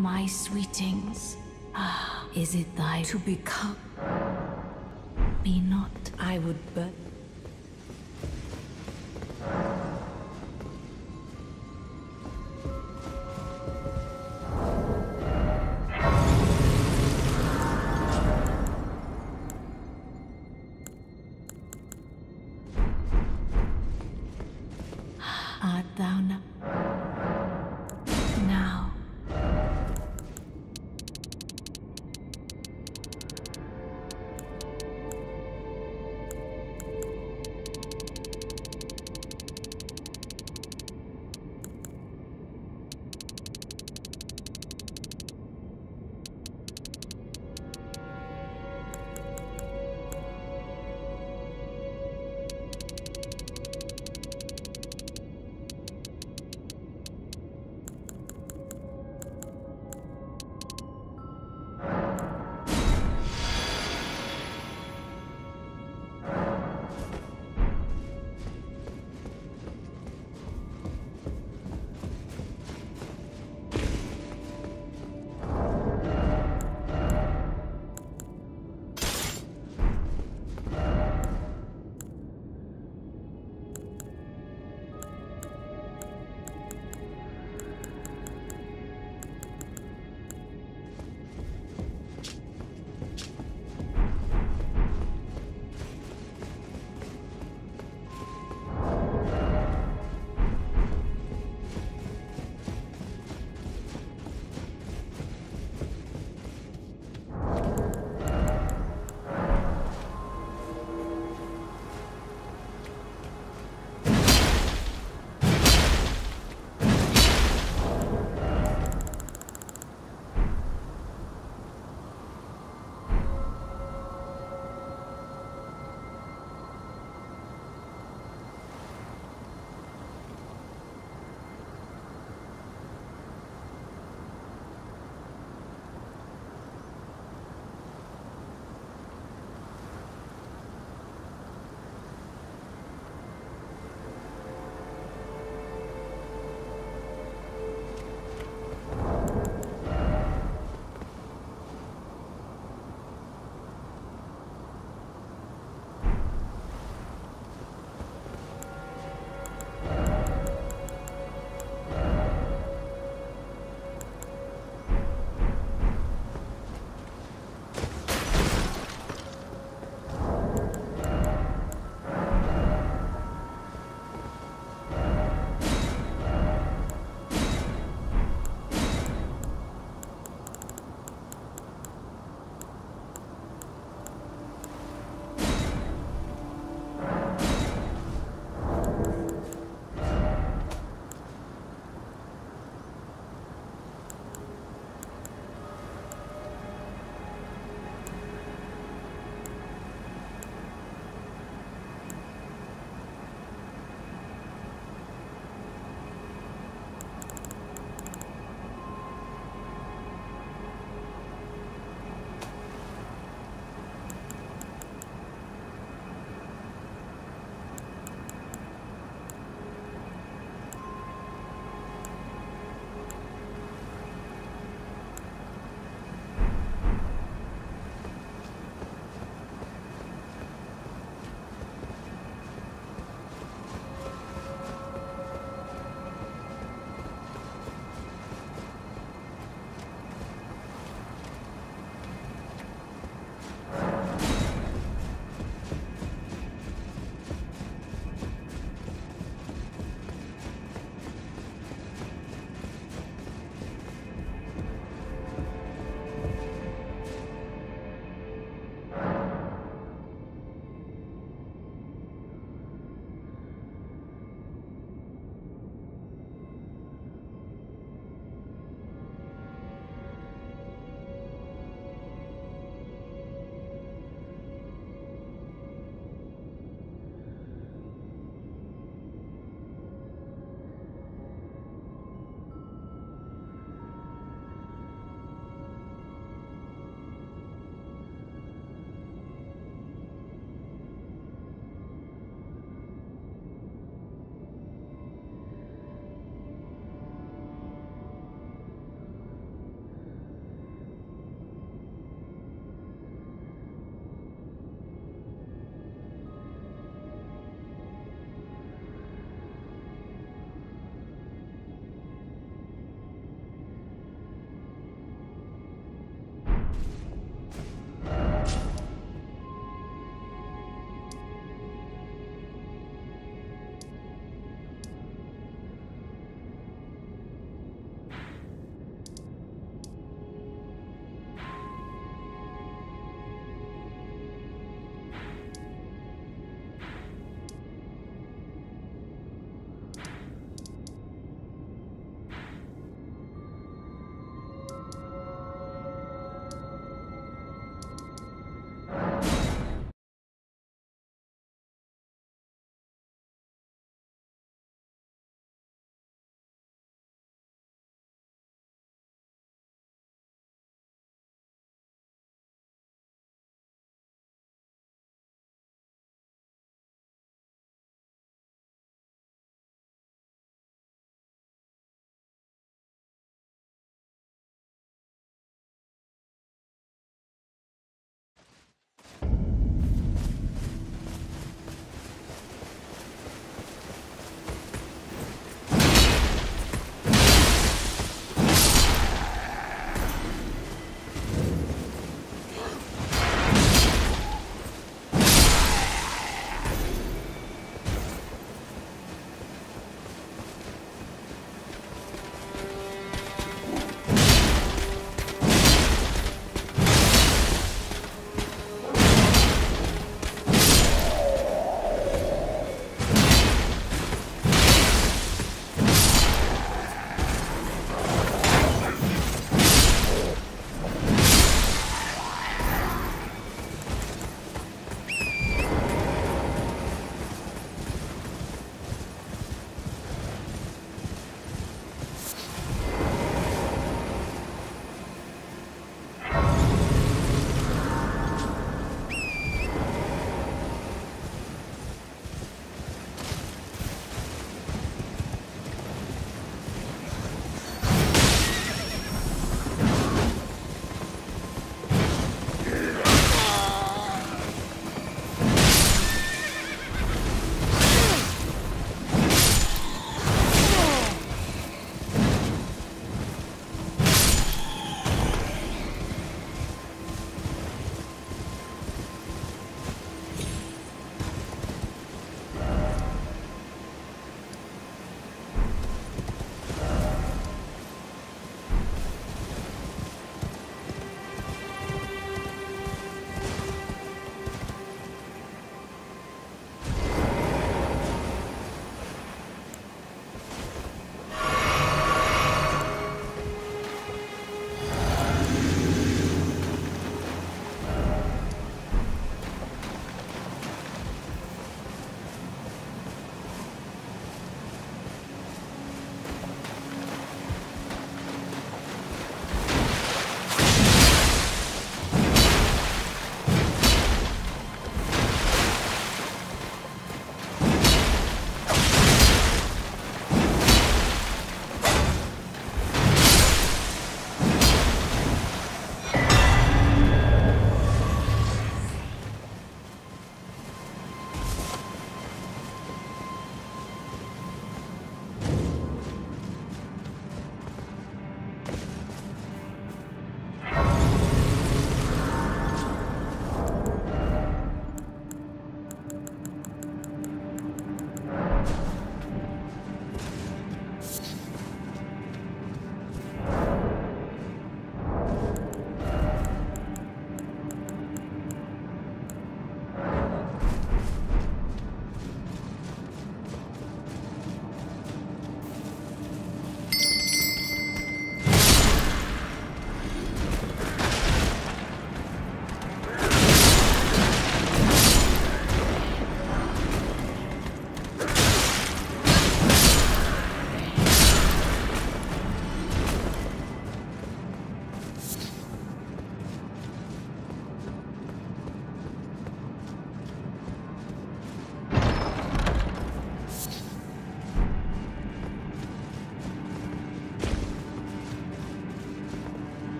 My sweetings, ah, is it thy to become? Be not, I would but.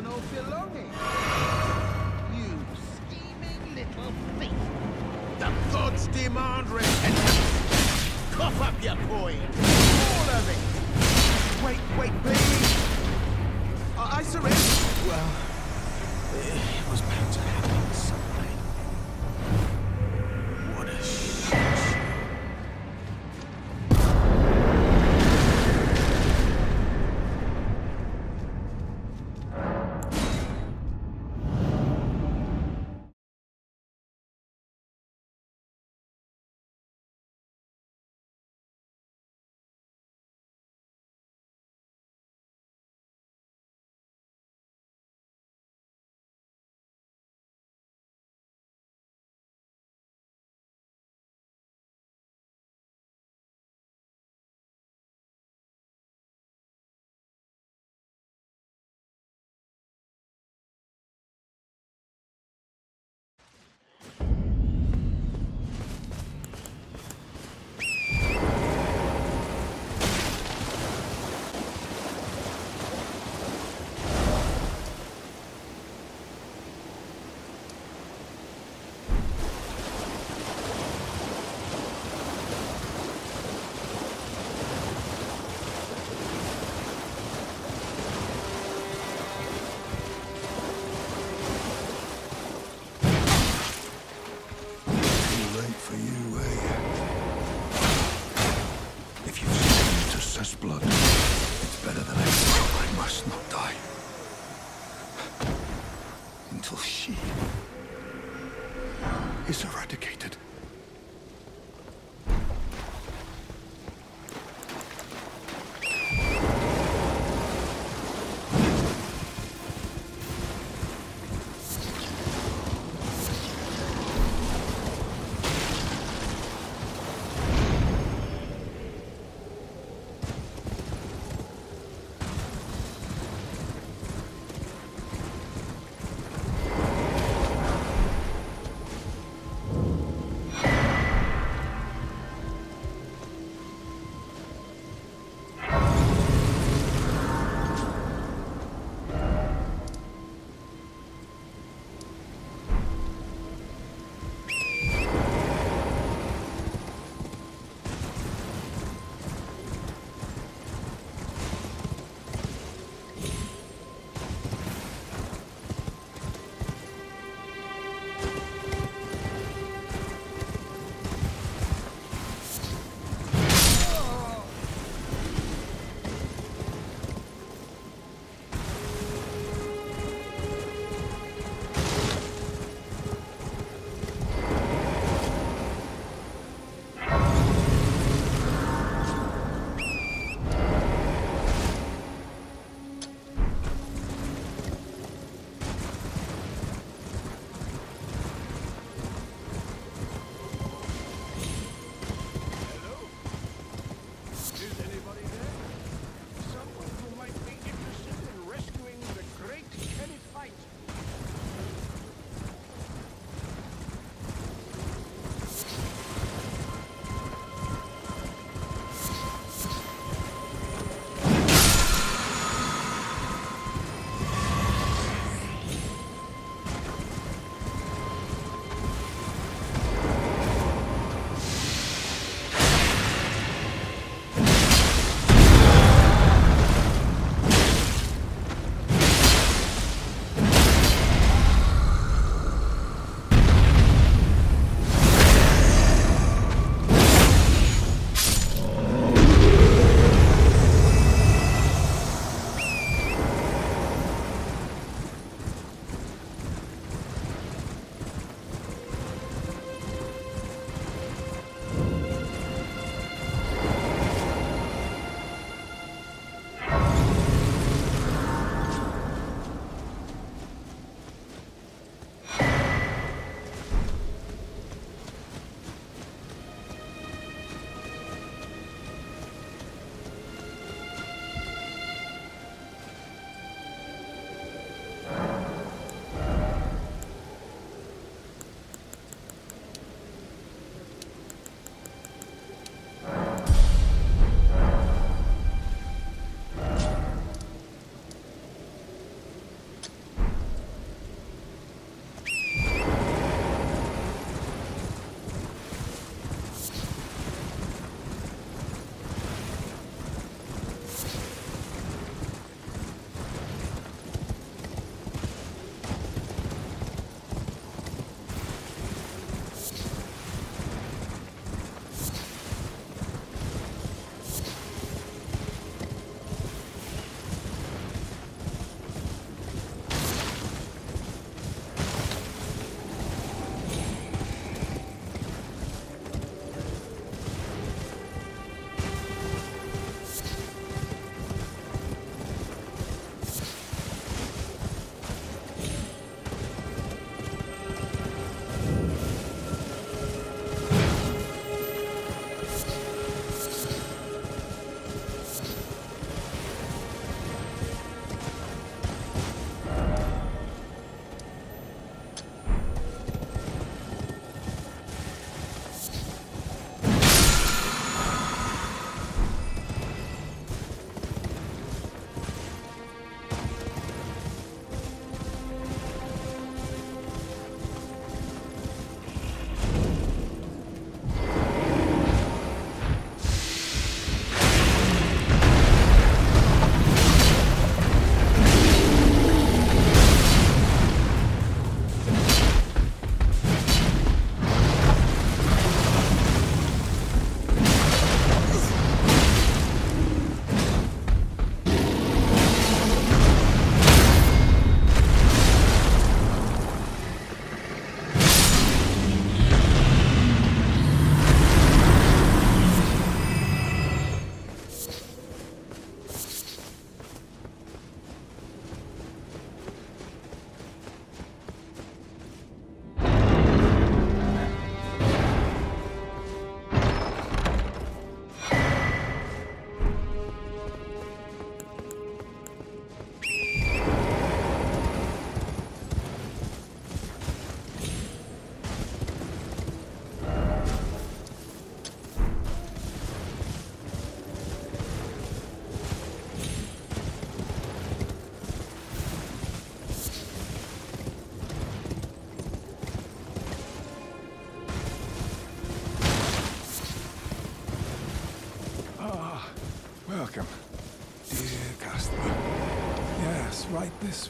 and all belonging. You scheming little thief. The gods demand repentance. Cough up your coin. All of it. Wait, wait, please. I, I surrender. Well, it was bound to happen.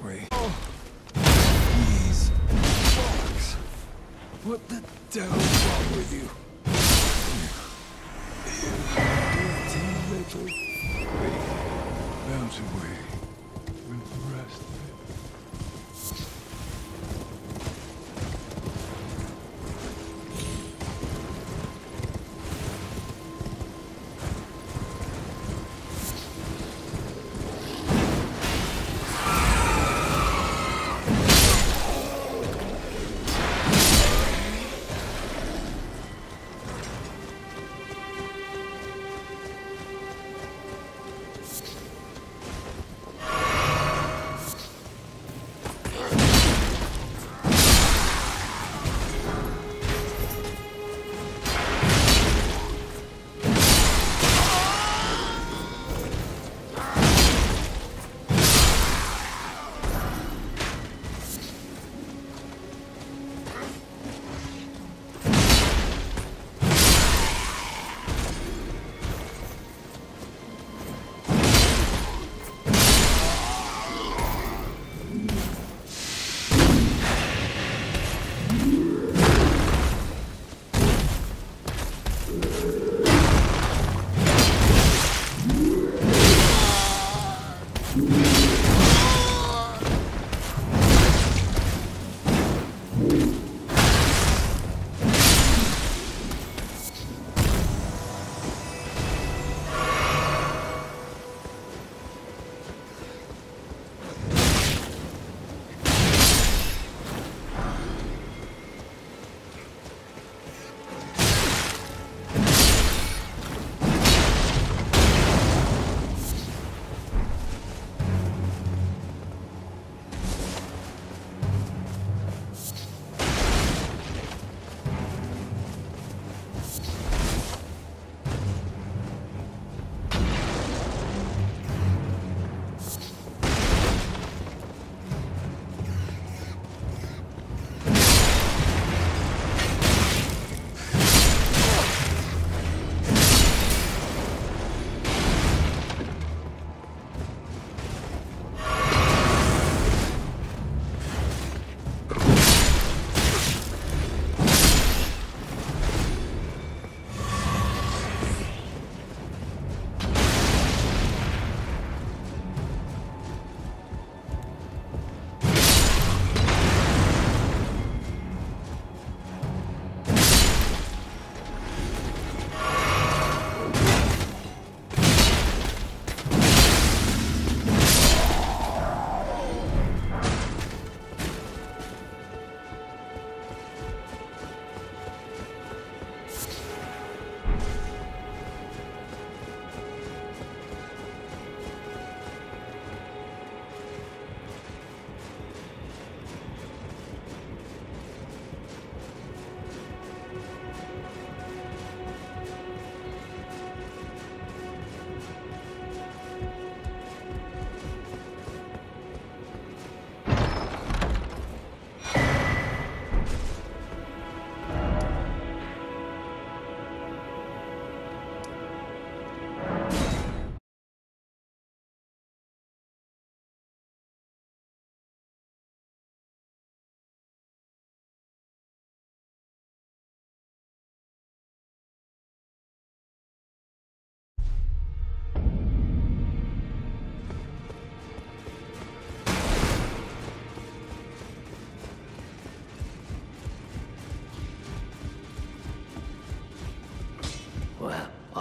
This way. Oh. Fox. What the devil's wrong with you? You dirty little. Bounce away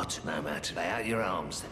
To lay out your arms.